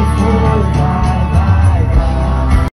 beautiful.